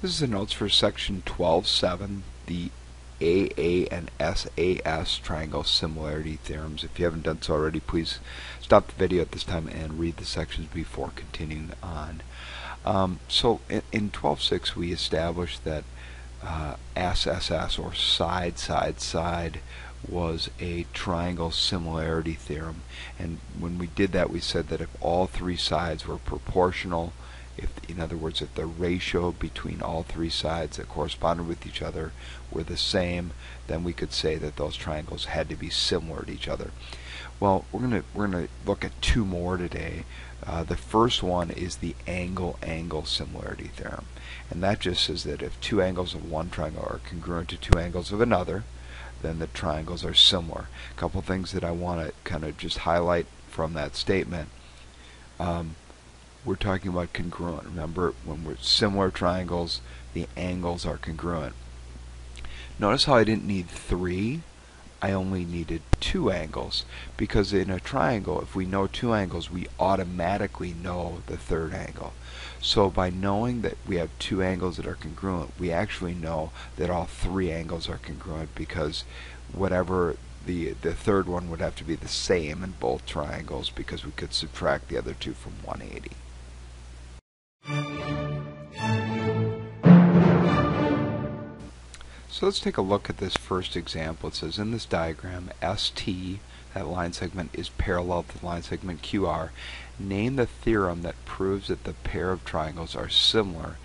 This is the notes for section 12.7, the AA and SAS triangle similarity theorems. If you haven't done so already, please stop the video at this time and read the sections before continuing on. Um, so in, in 12.6 we established that uh, SSS or side side side was a triangle similarity theorem and when we did that we said that if all three sides were proportional if in other words if the ratio between all three sides that corresponded with each other were the same then we could say that those triangles had to be similar to each other. Well we're gonna we're gonna look at two more today. Uh, the first one is the angle angle similarity theorem. And that just says that if two angles of one triangle are congruent to two angles of another then the triangles are similar. A couple things that I want to kind of just highlight from that statement. Um, we're talking about congruent. Remember, when we're similar triangles, the angles are congruent. Notice how I didn't need three. I only needed two angles because in a triangle, if we know two angles, we automatically know the third angle. So by knowing that we have two angles that are congruent, we actually know that all three angles are congruent because whatever the the third one would have to be the same in both triangles because we could subtract the other two from 180. So let's take a look at this first example. It says in this diagram, ST, that line segment, is parallel to the line segment QR. Name the theorem that proves that the pair of triangles are similar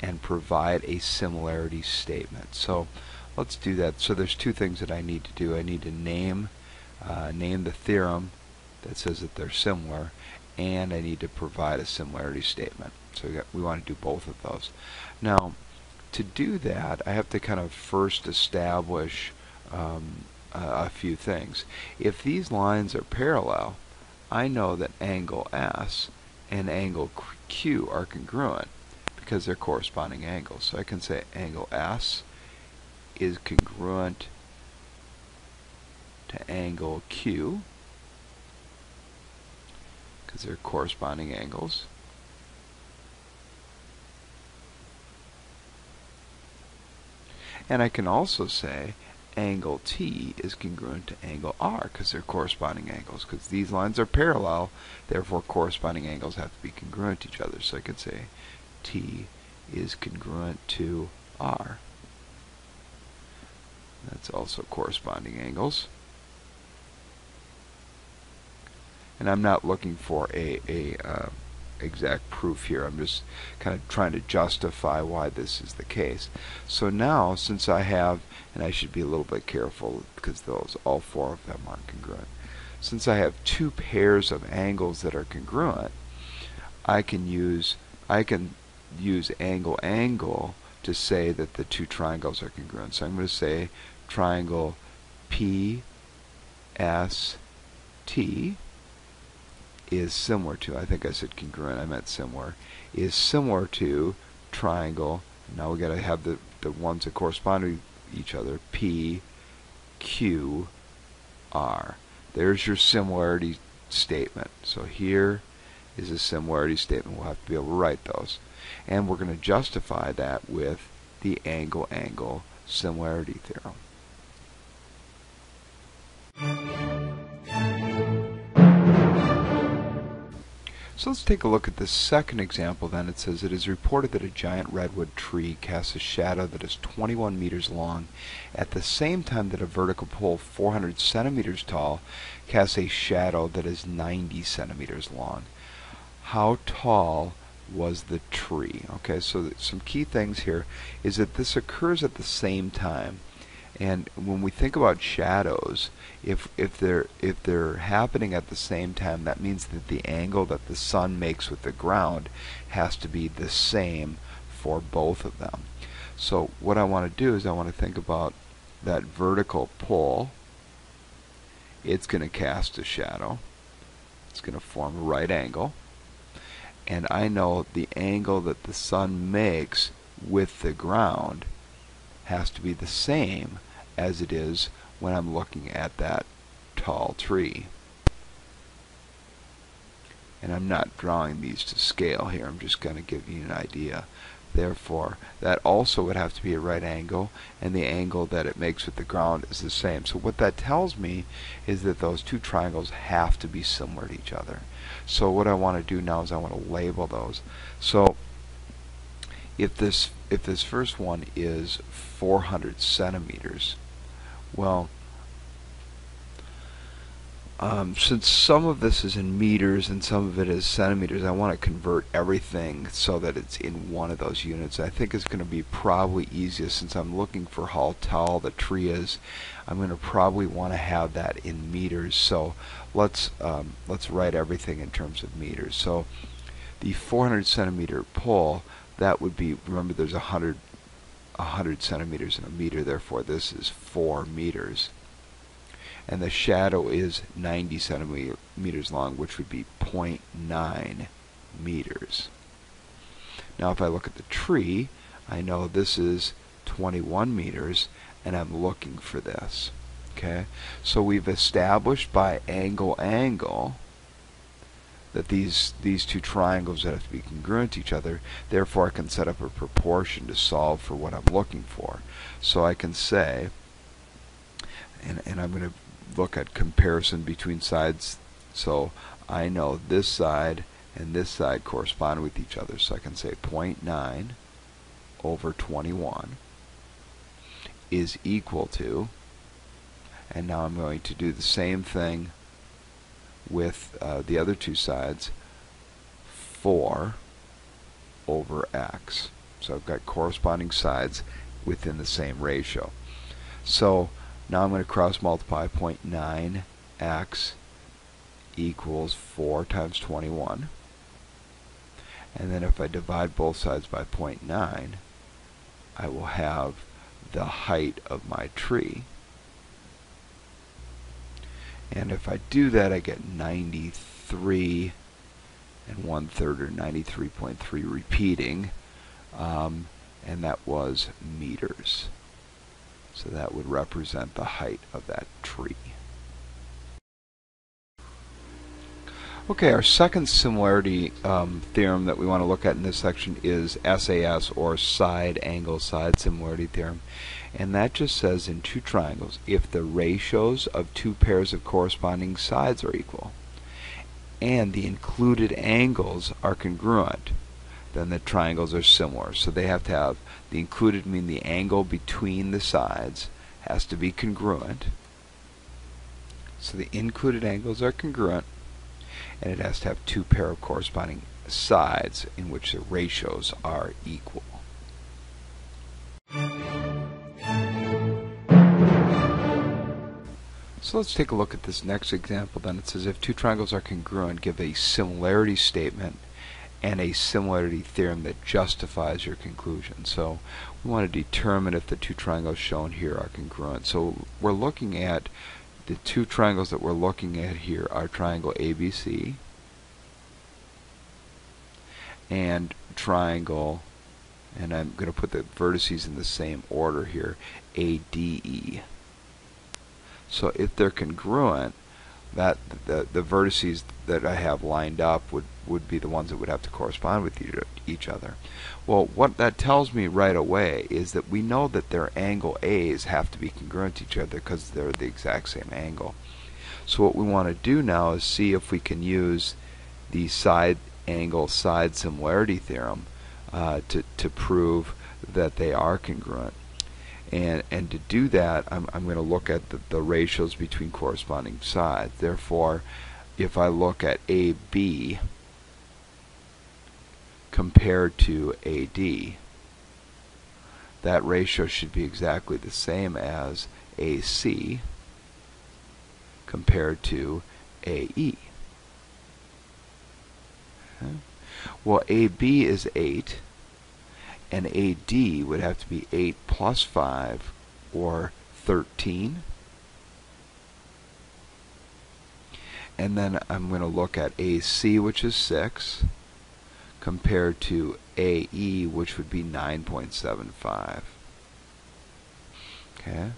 and provide a similarity statement. So let's do that. So there's two things that I need to do. I need to name uh, name the theorem that says that they're similar and I need to provide a similarity statement. So we, got, we want to do both of those. Now to do that, I have to kind of first establish um, a, a few things. If these lines are parallel, I know that angle S and angle Q are congruent because they're corresponding angles. So I can say angle S is congruent to angle Q because they're corresponding angles. And I can also say angle T is congruent to angle R because they're corresponding angles. Because these lines are parallel, therefore corresponding angles have to be congruent to each other. So I could say T is congruent to R. That's also corresponding angles. And I'm not looking for a, a uh, exact proof here. I'm just kind of trying to justify why this is the case. So now, since I have, and I should be a little bit careful because those, all four of them aren't congruent. Since I have two pairs of angles that are congruent, I can use, I can use angle angle to say that the two triangles are congruent. So I'm going to say triangle P S T is similar to, I think I said congruent, I meant similar, is similar to triangle, now we got to have the, the ones that correspond to each other, P, Q, R. There's your similarity statement. So here is a similarity statement. We'll have to be able to write those. And we're going to justify that with the angle-angle similarity theorem. So let's take a look at the second example then. It says it is reported that a giant redwood tree casts a shadow that is 21 meters long at the same time that a vertical pole 400 centimeters tall casts a shadow that is 90 centimeters long. How tall was the tree? Okay, so some key things here is that this occurs at the same time. And when we think about shadows, if if they're if they're happening at the same time, that means that the angle that the sun makes with the ground has to be the same for both of them. So what I want to do is I want to think about that vertical pole. It's going to cast a shadow. It's going to form a right angle. And I know the angle that the sun makes with the ground has to be the same as it is when I'm looking at that tall tree. And I'm not drawing these to scale here, I'm just going to give you an idea. Therefore, that also would have to be a right angle, and the angle that it makes with the ground is the same. So what that tells me is that those two triangles have to be similar to each other. So what I want to do now is I want to label those. So if this if this first one is 400 centimeters, well, um, since some of this is in meters and some of it is centimeters, I want to convert everything so that it's in one of those units. I think it's going to be probably easiest since I'm looking for how tall the tree is. I'm going to probably want to have that in meters. So let's um, let's write everything in terms of meters. So the 400 centimeter pole, that would be remember there's a hundred 100 centimeters in a meter, therefore this is 4 meters and the shadow is 90 centimeters long, which would be 0.9 meters. Now if I look at the tree, I know this is 21 meters, and I'm looking for this. Okay, so we've established by angle angle that these these two triangles have to be congruent to each other. Therefore, I can set up a proportion to solve for what I'm looking for. So I can say, and, and I'm going to look at comparison between sides. So I know this side and this side correspond with each other. So I can say 0.9 over 21 is equal to, and now I'm going to do the same thing with uh, the other two sides, 4 over x. So I've got corresponding sides within the same ratio. So now I'm going to cross multiply 0.9x equals 4 times 21. And then if I divide both sides by 0.9, I will have the height of my tree. And if I do that, I get 93 and one third or 93.3 repeating. Um, and that was meters. So that would represent the height of that tree. Okay, our second similarity um, theorem that we want to look at in this section is SAS, or side angle side similarity theorem. And that just says in two triangles, if the ratios of two pairs of corresponding sides are equal, and the included angles are congruent, then the triangles are similar. So they have to have the included mean the angle between the sides has to be congruent. So the included angles are congruent and it has to have two pair of corresponding sides in which the ratios are equal. So let's take a look at this next example then. It says if two triangles are congruent, give a similarity statement and a similarity theorem that justifies your conclusion. So we want to determine if the two triangles shown here are congruent. So we're looking at the two triangles that we're looking at here are triangle ABC and triangle and I'm going to put the vertices in the same order here ADE. So if they're congruent that the, the vertices that I have lined up would, would be the ones that would have to correspond with each other. Well, what that tells me right away is that we know that their angle A's have to be congruent to each other because they're the exact same angle. So what we want to do now is see if we can use the side angle side similarity theorem uh, to, to prove that they are congruent. And, and to do that, I'm, I'm going to look at the, the ratios between corresponding sides. Therefore, if I look at AB compared to AD, that ratio should be exactly the same as AC compared to AE. Okay. Well, AB is 8, and AD would have to be 8 plus 5 or 13. And then I'm going to look at AC which is 6 compared to AE which would be 9.75. Okay.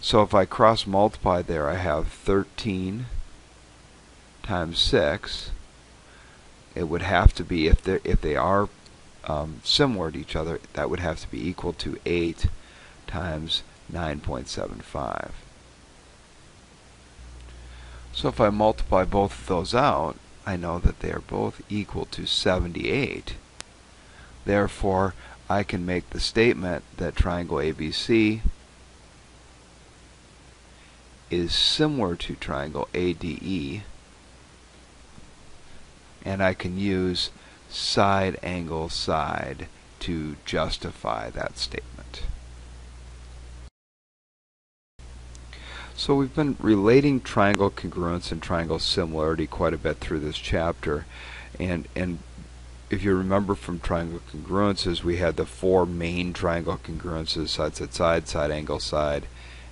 So if I cross multiply there I have 13 times 6 it would have to be if if they are um, similar to each other, that would have to be equal to 8 times 9.75. So if I multiply both of those out, I know that they are both equal to 78. Therefore, I can make the statement that triangle ABC is similar to triangle ADE and I can use side angle side to justify that statement. So we've been relating triangle congruence and triangle similarity quite a bit through this chapter and and if you remember from triangle congruences we had the four main triangle congruences side side side side angle side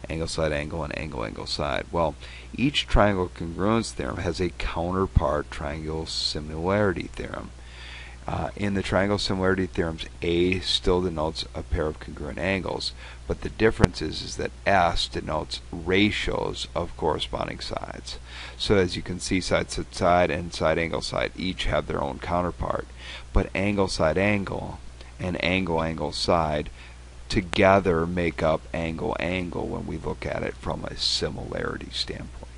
angle side angle and angle angle side. Well, each triangle congruence theorem has a counterpart triangle similarity theorem. Uh, in the triangle similarity theorems, A still denotes a pair of congruent angles, but the difference is, is that S denotes ratios of corresponding sides. So as you can see, side side side and side angle side each have their own counterpart, but angle side angle and angle angle side together make up angle angle when we look at it from a similarity standpoint.